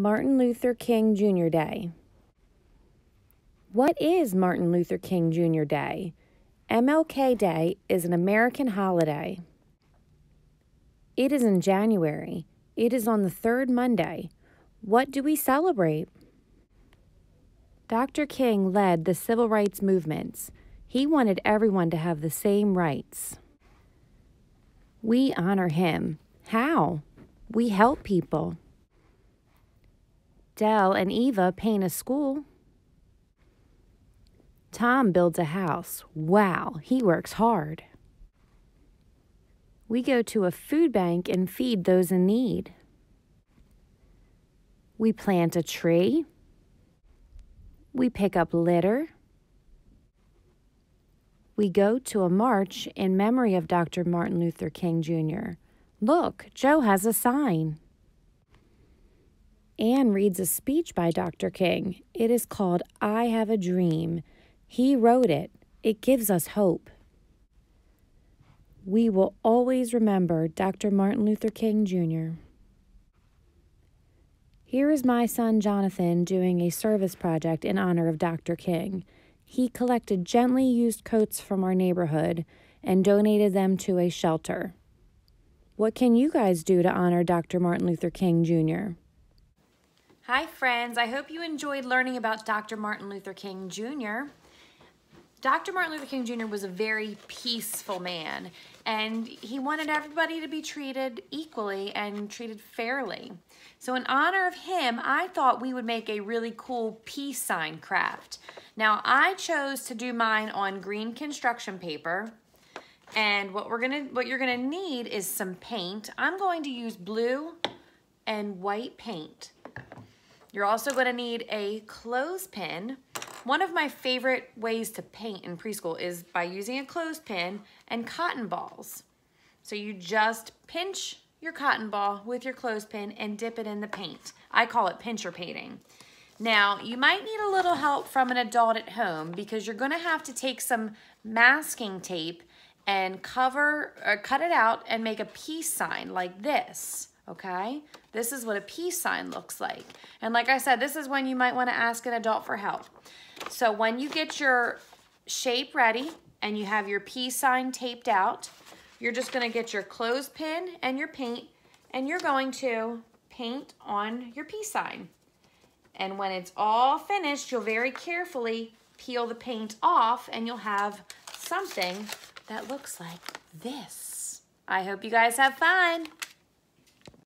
Martin Luther King Jr. Day. What is Martin Luther King Jr. Day? MLK Day is an American holiday. It is in January. It is on the third Monday. What do we celebrate? Dr. King led the civil rights movements. He wanted everyone to have the same rights. We honor him. How? We help people. Dell and Eva paint a school. Tom builds a house. Wow, he works hard. We go to a food bank and feed those in need. We plant a tree. We pick up litter. We go to a march in memory of Dr. Martin Luther King Jr. Look, Joe has a sign. Anne reads a speech by Dr. King. It is called I Have a Dream. He wrote it. It gives us hope. We will always remember Dr. Martin Luther King Jr. Here is my son Jonathan doing a service project in honor of Dr. King. He collected gently used coats from our neighborhood and donated them to a shelter. What can you guys do to honor Dr. Martin Luther King Jr.? Hi, friends. I hope you enjoyed learning about Dr. Martin Luther King Jr. Dr. Martin Luther King Jr. was a very peaceful man, and he wanted everybody to be treated equally and treated fairly. So in honor of him, I thought we would make a really cool peace sign craft. Now, I chose to do mine on green construction paper, and what we're gonna, what you're gonna need is some paint. I'm going to use blue and white paint. You're also gonna need a clothespin, one of my favorite ways to paint in preschool is by using a clothespin and cotton balls. So you just pinch your cotton ball with your clothespin and dip it in the paint. I call it pincher painting. Now, you might need a little help from an adult at home because you're gonna have to take some masking tape and cover or cut it out and make a peace sign like this okay? This is what a peace sign looks like. And like I said, this is when you might wanna ask an adult for help. So when you get your shape ready and you have your peace sign taped out, you're just gonna get your clothespin and your paint and you're going to paint on your peace sign. And when it's all finished, you'll very carefully peel the paint off and you'll have something that looks like this. I hope you guys have fun.